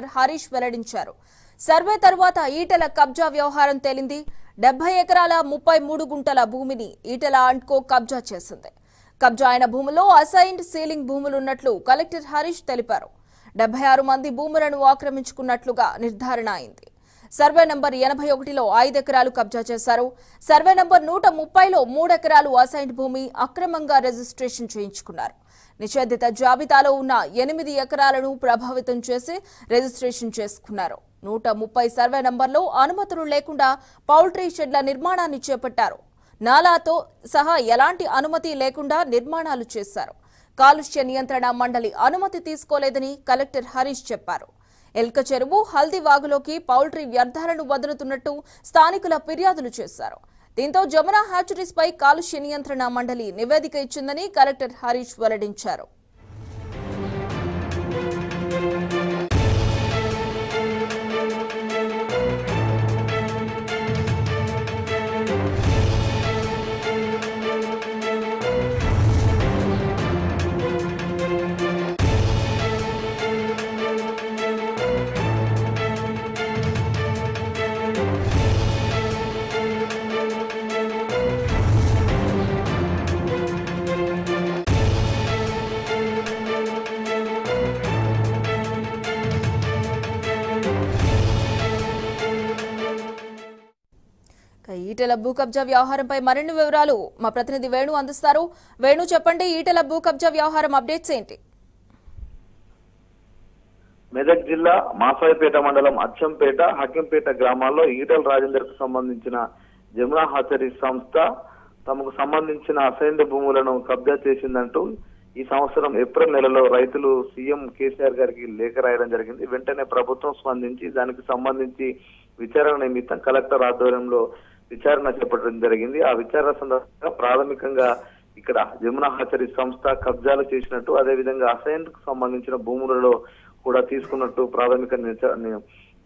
Collector Harish వెల్లడించారు. Survey తర్వాత ఈటెల కబ్జా వ్యవహారం తేలింది. డెబ్బై ఎకరాల ముప్పై మూడు గుంటల భూమిని ఈటెల అంట్కో కబ్జా చేసింది. కబ్జా అయిన భూములో అసైన్డ్ సీలింగ్ భూములున్నట్లు కలెక్టర్ హరీష్ తెలిపారు. డెబ్బై ఆరు మంది భూములను ఆక్రమించుకున్నట్లుగా నిర్ధారణ అయింది. సర్వే నంబర్ ఎనభై ఒకటిలో ఐదు ఎకరాలు కబ్జా చేశారు. సర్వే నంబర్ నూట ముప్పైలో మూడు ఎకరాలు అసైన్డ్ భూమి అక్రమంగా రిజిస్ట్రేషన్ చేయించుకున్నారు. నిషేధిత జాబితాలో ఉన్న ఎనిమిది ఎకరాలను ప్రభావితం చేసి రిజిస్ట్రేషన్ చేసుకున్నారు. నూట ముప్పై సర్వే నంబర్లో అనుమతులు లేకుండా పౌల్ట్రీ షెడ్ల నిర్మాణాన్ని చేపట్టారు. నాలాతో సహా ఎలాంటి అనుమతి లేకుండా నిర్మాణాలు చేశారు. కాలుష్య నియంత్రణ మండలి అనుమతి తీసుకోలేదని కలెక్టర్ హరీష్ చెప్పారు. ఎల్క చెరువు హల్దీ వాగులోకి పౌల్ట్రీ వ్యర్థాలను వదులుతున్నట్టు స్థానికుల ఫిర్యాదులు చేశారు. దీంతో జమునా హ్యాచరీస్ పై కాలుష్య నియంత్రణ మండలి నివేదిక ఇచ్చిందని కలెక్టర్ హరీష్ వెల్లడించారు. ఈటెల భూకబ్జా వ్యవహారంపై మరిన్ని వివరాలు మా ప్రతినిధి వేణు అందిస్తారు. వేణు చెప్పండి ఈటెల భూకబ్జా వ్యవహారం అప్డేట్స్ ఏంటి? మెదక్ జిల్లా మాసాయిపేట మండలం అచ్చంపేట హకింపేట గ్రామాల్లో ఈటల రాజేందర్కు సంబంధించిన జమునా హాచరీ సంస్థ తమకు సంబంధించిన అసైన్డ్ భూములను కబ్జా చేసిందంటూ ఈ సంవత్సరం ఏప్రిల్ నెలలో రైతులు సీఎం కేసీఆర్ గారికి లేఖ రాయడం జరిగింది. వెంటనే ప్రభుత్వం స్పందించి దానికి సంబంధించి విచారణ నిమిత్తం కలెక్టర్ ఆధ్వర్యంలో విచారణ చేపట్టడం జరిగింది. ఆ విచారణ సందర్భంగా ప్రాథమికంగా ఇక్కడ జమున హాచరి సంస్థ కబ్జాలు చేసినట్టు అదేవిధంగా విధంగా అసైన్కు సంబంధించిన భూములలో కూడా తీసుకున్నట్టు ప్రాథమిక ని-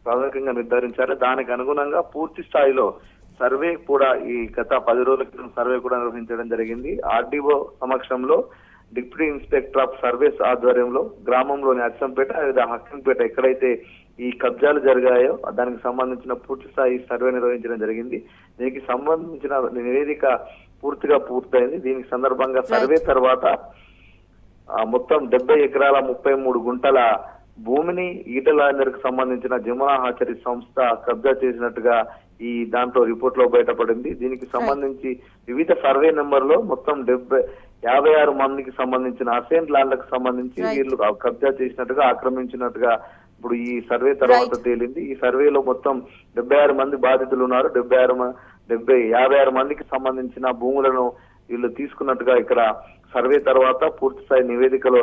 ప్రాథమికంగా నిర్ధారించారు. దానికి అనుగుణంగా పూర్తి స్థాయిలో సర్వే కూడా ఈ గత పది రోజుల క్రితం సర్వే కూడా నిర్వహించడం జరిగింది. ఆర్డీఓ సమక్షంలో డిప్యూటీ ఇన్స్పెక్టర్ ఆఫ్ సర్వీస్ ఆధ్వర్యంలో గ్రామంలోని అచ్చంపేట లేదా హక్కంపేట ఎక్కడైతే ఈ కబ్జాలు జరిగాయో దానికి సంబంధించిన పూర్తి స్థాయి సర్వే నిర్వహించడం జరిగింది. దీనికి సంబంధించిన నివేదిక పూర్తిగా పూర్తయింది. దీనికి సందర్భంగా సర్వే తర్వాత మొత్తం డెబ్బై ఎకరాల ముప్పై మూడు గుంటల భూమిని ఈటలాందరికి సంబంధించిన జమునా హాచరీ సంస్థ కబ్జా చేసినట్టుగా ఈ దాంట్లో రిపోర్ట్లో బయటపడింది. దీనికి సంబంధించి వివిధ సర్వే నెంబర్లో మొత్తం డెబ్బై యాభై ఆరు మందికి సంబంధించిన అసెంట్ ల్యాండ్లకు సంబంధించి. వీళ్ళు కబ్జా చేసినట్టుగా ఆక్రమించినట్టుగా ఇప్పుడు ఈ సర్వే తర్వాత. తేలింది ఈ సర్వేలో మొత్తం డెబ్బై ఆరు మంది బాధితులు ఉన్నారు డెబ్బై ఆరు డెబ్బై యాభై ఆరు మందికి సంబంధించిన భూములను వీళ్ళు తీసుకున్నట్టుగా ఇక్కడ సర్వే తర్వాత పూర్తి స్థాయి నివేదికలో